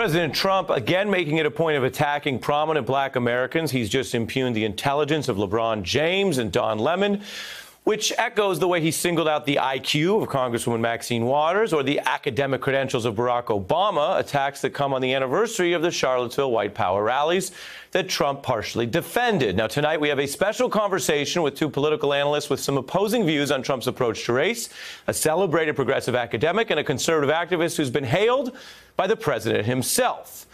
President Trump again making it a point of attacking prominent black Americans. He's just impugned the intelligence of LeBron James and Don Lemon, which echoes the way he singled out the IQ of Congresswoman Maxine Waters or the academic credentials of Barack Obama, attacks that come on the anniversary of the Charlottesville White Power rallies that Trump partially defended. Now, tonight we have a special conversation with two political analysts with some opposing views on Trump's approach to race, a celebrated progressive academic and a conservative activist who's been hailed by the president himself.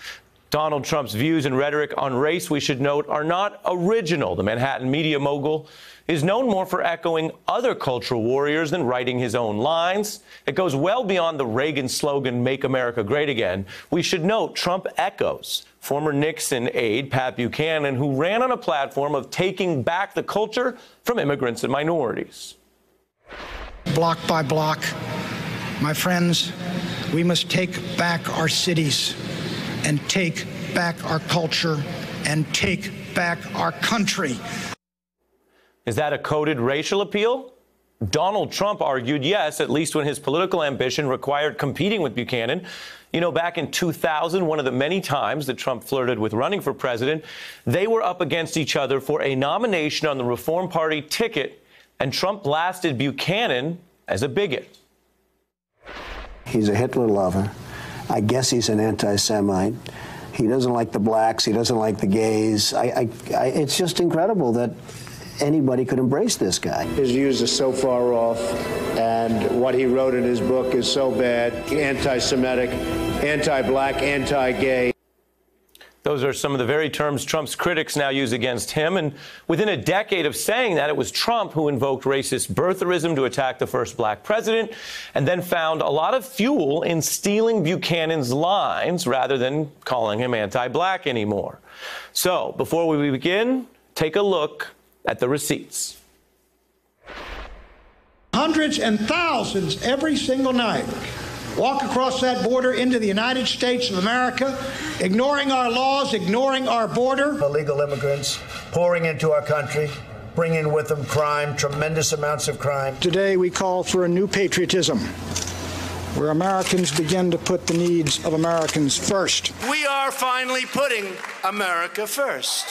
Donald Trump's views and rhetoric on race, we should note, are not original. The Manhattan media mogul is known more for echoing other cultural warriors than writing his own lines. It goes well beyond the Reagan slogan, Make America Great Again. We should note Trump echoes former Nixon aide Pat Buchanan, who ran on a platform of taking back the culture from immigrants and minorities. Block by block, my friends, we must take back our cities and take back our culture and take back our country. Is that a coded racial appeal? Donald Trump argued yes, at least when his political ambition required competing with Buchanan. You know, back in 2000, one of the many times that Trump flirted with running for president, they were up against each other for a nomination on the Reform Party ticket, and Trump blasted Buchanan as a bigot. He's a Hitler lover. I guess he's an anti Semite. He doesn't like the blacks. He doesn't like the gays. I, I, I, it's just incredible that anybody could embrace this guy. His views are so far off, and what he wrote in his book is so bad anti Semitic, anti black, anti gay. Those are some of the very terms Trump's critics now use against him. And within a decade of saying that, it was Trump who invoked racist birtherism to attack the first black president and then found a lot of fuel in stealing Buchanan's lines rather than calling him anti black anymore. So before we begin, take a look at the receipts. Hundreds and thousands every single night walk across that border into the United States of America, ignoring our laws, ignoring our border. Illegal immigrants pouring into our country, bringing with them crime, tremendous amounts of crime. Today we call for a new patriotism where Americans begin to put the needs of Americans first. We are finally putting America first.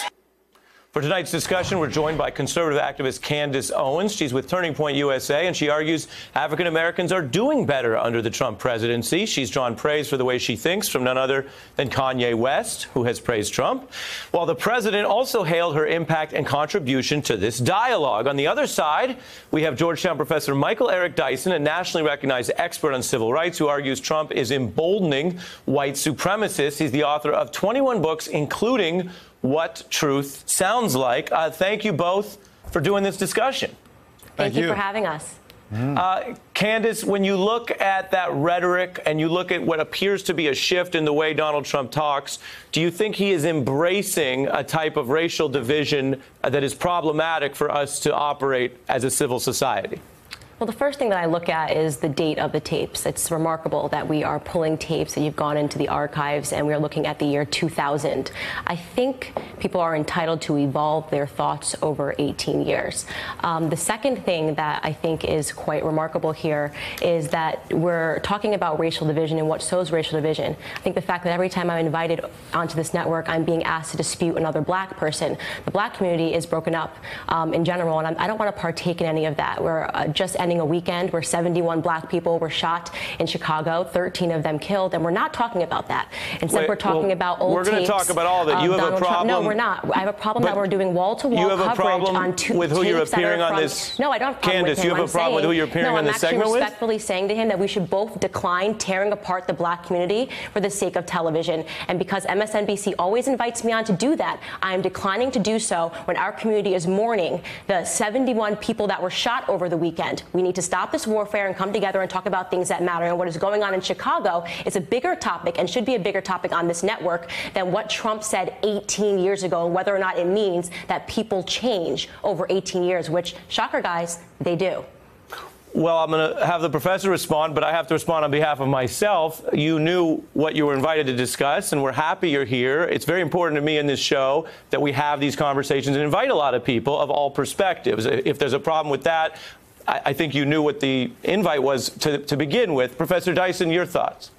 For tonight's discussion, we're joined by conservative activist Candace Owens. She's with Turning Point USA, and she argues African Americans are doing better under the Trump presidency. She's drawn praise for the way she thinks from none other than Kanye West, who has praised Trump, while the president also hailed her impact and contribution to this dialogue. On the other side, we have Georgetown professor Michael Eric Dyson, a nationally recognized expert on civil rights, who argues Trump is emboldening white supremacists. He's the author of 21 books, including what truth sounds like. Uh, thank you both for doing this discussion. Thank, thank you. you for having us. Mm. Uh, Candace, when you look at that rhetoric and you look at what appears to be a shift in the way Donald Trump talks, do you think he is embracing a type of racial division that is problematic for us to operate as a civil society? Well, the first thing that I look at is the date of the tapes. It's remarkable that we are pulling tapes and you've gone into the archives and we're looking at the year 2000. I think people are entitled to evolve their thoughts over 18 years. Um, the second thing that I think is quite remarkable here is that we're talking about racial division and what sows racial division. I think the fact that every time I'm invited onto this network, I'm being asked to dispute another black person. The black community is broken up um, in general, and I'm, I do not want to partake in any of that. We're uh, just ending a weekend where 71 black people were shot in Chicago, 13 of them killed, and we're not talking about that. Instead, Wait, we're talking well, about old We're going to talk about all it. You have Donald a problem. Trump. No, we're not. I have a problem that we're doing wall-to-wall coverage on two with who you're appearing on this. No, I don't have a problem Candace, you have I'm a problem saying, with who you're appearing no, on this segment with? I'm respectfully saying to him that we should both decline tearing apart the black community for the sake of television. And because MSNBC always invites me on to do that, I am declining to do so when our community is mourning the 71 people that were shot over the weekend. We need to stop this warfare and come together and talk about things that matter. And what is going on in Chicago is a bigger topic and should be a bigger topic on this network than what Trump said 18 years ago and whether or not it means that people change over 18 years, which, shocker, guys, they do. Well, I'm going to have the professor respond, but I have to respond on behalf of myself. You knew what you were invited to discuss, and we're happy you're here. It's very important to me in this show that we have these conversations and invite a lot of people of all perspectives. If there's a problem with that, I, think you knew what the invite was to, to begin with. Professor Dyson, your thoughts?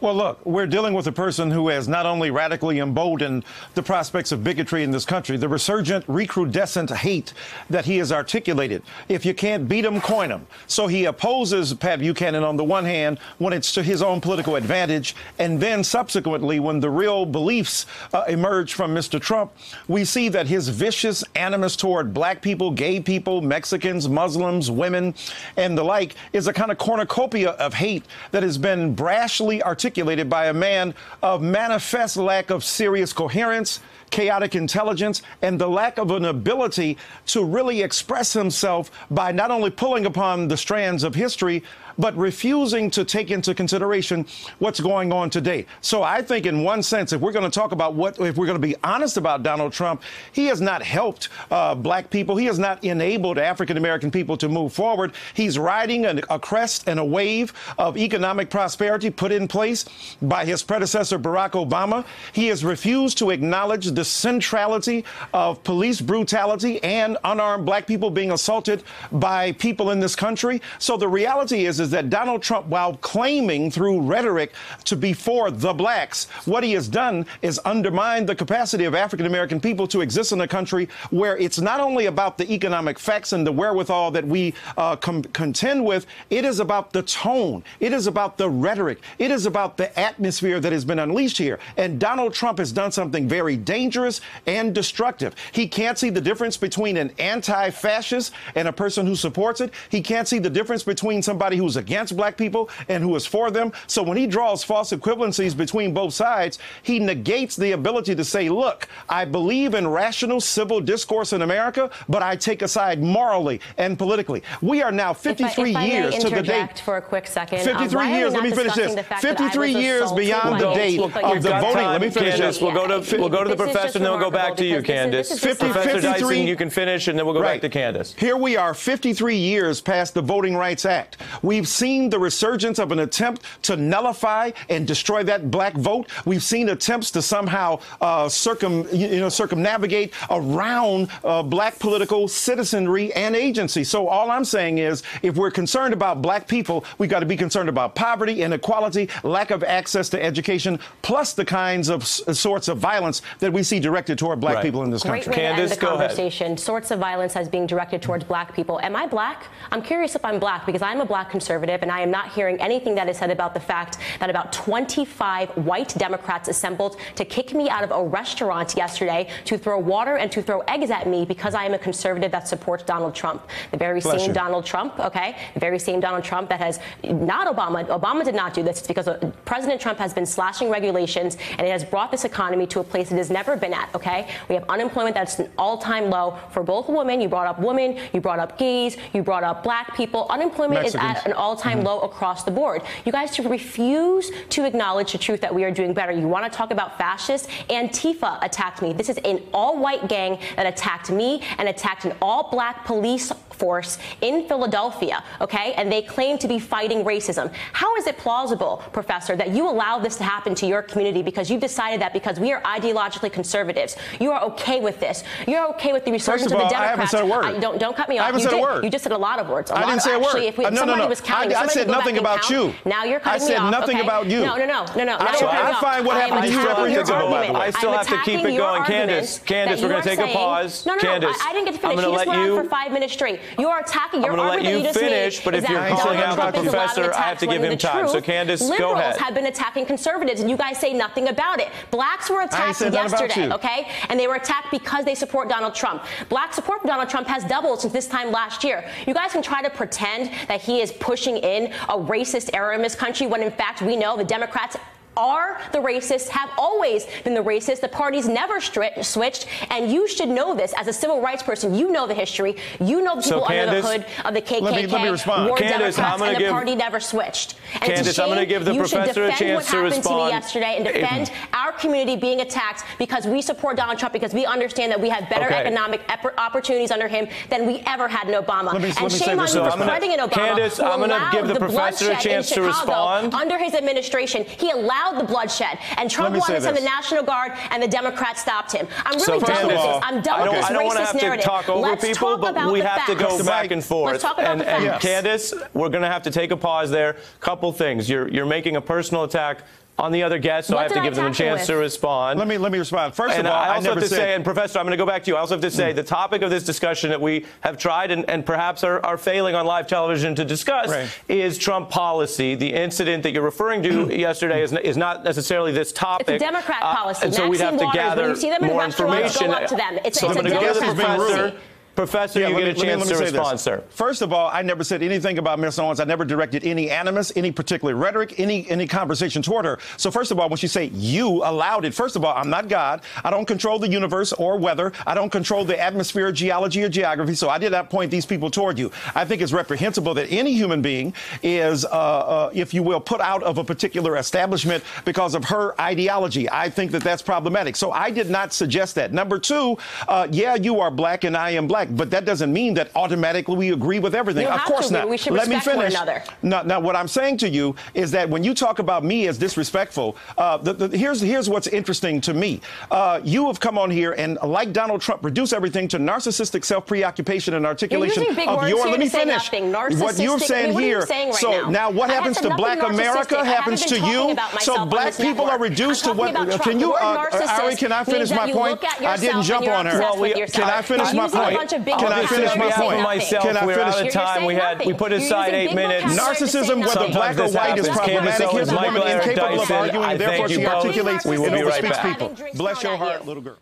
Well, look, we're dealing with a person who has not only radically emboldened the prospects of bigotry in this country, the resurgent, recrudescent hate that he has articulated. If you can't beat him, coin him. So he opposes Pat Buchanan on the one hand when it's to his own political advantage, and then subsequently, when the real beliefs uh, emerge from Mr. Trump, we see that his vicious animus toward black people, gay people, Mexicans, Muslims, women, and the like is a kind of cornucopia of hate that has been brashly articulated by a man of manifest lack of serious coherence, chaotic intelligence, and the lack of an ability to really express himself by not only pulling upon the strands of history, but refusing to take into consideration what's going on today. So I think, in one sense, if we're going to talk about what, if we're going to be honest about Donald Trump, he has not helped uh, black people. He has not enabled African American people to move forward. He's riding a, a crest and a wave of economic prosperity put in place by his predecessor, Barack Obama. He has refused to acknowledge the centrality of police brutality and unarmed black people being assaulted by people in this country. So the reality is, is that Donald Trump, while claiming through rhetoric to be for the blacks, what he has done is undermined the capacity of African American people to exist in a country where it's not only about the economic facts and the wherewithal that we uh, contend with, it is about the tone, it is about the rhetoric, it is about the atmosphere that has been unleashed here. And Donald Trump has done something very dangerous and destructive. He can't see the difference between an anti fascist and a person who supports it. He can't see the difference between somebody who's against black people and who is for them. So when he draws false equivalencies between both sides, he negates the ability to say, look, I believe in rational civil discourse in America, but I take a side morally and politically. We are now 53 if I, if years to the date. for a quick second. 53 um, years. Let me finish this. 53 years beyond the date of the voting. Let me finish Candace, this. We'll go to we'll go to the professor, and then we'll go back to you, because this is- Candace. this is just Professor 53 Dyson, you can finish, and then we'll go back to Candace. Here we are, 53 years past the Voting Rights Act. We've seen the resurgence of an attempt to nullify and destroy that black vote. We've seen attempts to somehow uh, circum, you know, circumnavigate around uh, black political citizenry and agency. So all I'm saying is, if we're concerned about black people, we've got to be concerned about poverty, inequality, lack of access to education, plus the kinds of s- sorts of violence that we see directed toward black Right. people in this Great country. way to end Candace, the go ahead. conversation. Sorts of violence as being directed towards black people. Am I black? I'm curious if I'm black because I'm a black conservative and I am not hearing anything that is said about the fact that about 25 white Democrats assembled to kick me out of a restaurant yesterday to throw water and to throw eggs at me because I am a conservative that supports Donald Trump. The very Bless same you. Donald Trump, okay? The very same Donald Trump that has not Obama. Obama did not do this. It's because uh, President Trump has been slashing regulations and it has brought this economy to a place it has never been at, okay? We have unemployment that's an all-time low for both women. You brought up women, you brought up gays, you brought up black people. Unemployment is at an all-time low across the board. You guys to refuse to acknowledge the truth that we are doing better. You want to talk about fascists? Antifa attacked me. This is an all-white gang that attacked me and attacked an all-black police force in Philadelphia, okay? And they claim to be fighting racism. How is it plausible, Professor, that you allow this to happen to your community because you've decided that because we are ideologically conservatives, you are okay with this? You're okay with the resurgence of of, the all, I haven't Democrats? said a word. I- don't don't cut me off. I haven't you said a word. You just said a lot of words. A I lot didn't of, say a actually, word. If we, Uh, no, no, no. was counting. I- I said nothing about count. you. Now you're I cutting me said off. nothing okay? about you. No, no, no, no, no. I- you're I me find what I happened to you reprehensible, by the way. I still have to keep it going. Candace, Candace, we're gonna are take a pause. No, no, Candace, I, I didn't get to I'm finish. gonna just let went you- on for five minutes straight. You are attacking your I'm argument you that you just finish, made but if you're calling out the professor, I have to give him time. So, Candace, go liberals ahead. have been attacking conservatives, and you guys say nothing about it. Blacks were attacked said nothing about yesterday, okay? And they were attacked because they support Donald Trump. Black support for Donald Trump has doubled since this time last year. You guys can try to pretend that he is pushing in a racist era in this country when in fact we know the Democrats are the racists, have always been the racists. The parties never stri- switched, and you should know this as a civil rights person. You know the history. You know the So, people under the hood of the KKK. Let me- let me respond. Were Candace, Democrats, and the give- party never switched. And Candace, a I'm gonna give the you should professor a defend chance what to happened respond. to me yesterday and defend our community being attacked because we support Donald Trump because we understand that we have better Okay. economic ep- opportunities under him than we ever had in Obama. Let me- and let me shame on you for crediting Obama. Candace, I'm gonna give the the professor a chance to respond. Under his administration, he allowed allowed the bloodshed. And Trump Let me say wanted to send the. National Guard, and the Democrats stopped him. I'm really first done with all, this. I'm done I with don't, this I don't want to racist have to narrative. talk over Let's people, talk but about we the have to go facts. back and forth. Let's talk about and, the and facts. Candace, we're going to have to take a pause there. Couple things. You're you're making a personal attack on the other guests, so What I have to give them a chance with? to respond. Let me let me respond. First and of all, I I, also never have to said. say, and Professor, I'm going to go back to you. I also have to say the topic of this discussion that we have tried and, and perhaps are, are failing on live television to discuss Right. is Trump policy. The incident that you're referring to yesterday is, is not necessarily this topic. It's a Democrat Uh, policy. and so we'd have Maxine to Waters, when gather you see them in more restaurants, go information. up to them. It's- so it's I'm a going to go to the Democrat professor. policy. Professor, Yeah, you get me- a chance me to respond, sir. First of all, I never said anything about Ms. Owens. I never directed any animus, any particular rhetoric, any any conversation toward her. So first of all, when she say you allowed it, first of all, I'm not God. I don't control the universe or weather. I don't control the atmosphere, geology, or geography. So I did not point these people toward you. I think it's reprehensible that any human being is, uh, uh, if you will, put out of a particular establishment because of her ideology. I think that that's problematic. So I did not suggest that. Number two, uh, yeah, you are black and I am black, but that doesn't mean that automatically we agree with everything. You of course not. We should Let me finish. another. Now, now, what I'm saying to you is that when you talk about me as disrespectful, uh, the, the, here's here's what's interesting to me. Uh, you have come on here and, like Donald Trump, reduce everything to narcissistic self-preoccupation and articulation of your. let me finish. What you're Narcissistic- I saying mean, what here. saying right so now? what I happens to Black. America happens to you. So black people are reduced to what? Can you, uh, Ari? Can I finish my point? I didn't jump on her. Well, we- Can I finish my using a point? bunch of big Can I finish my point? myself. Can I We're finish? out of time. We had nothing. we put aside eight minutes. vocabulary to say Narcissism, whether nothing. black or white, is problematic. Candace Here's a Owens, woman incapable of arguing, I therefore thank you she articulates We will and be right overspeaks back. people. Bless your heart, little girl.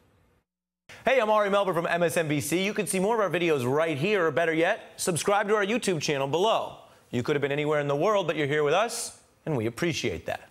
Hey, I'm Ari Melber from MSNBC. You can see more of our videos right here, or better yet, subscribe to our YouTube channel below. You could have been anywhere in the world, but you're here with us, and we appreciate that.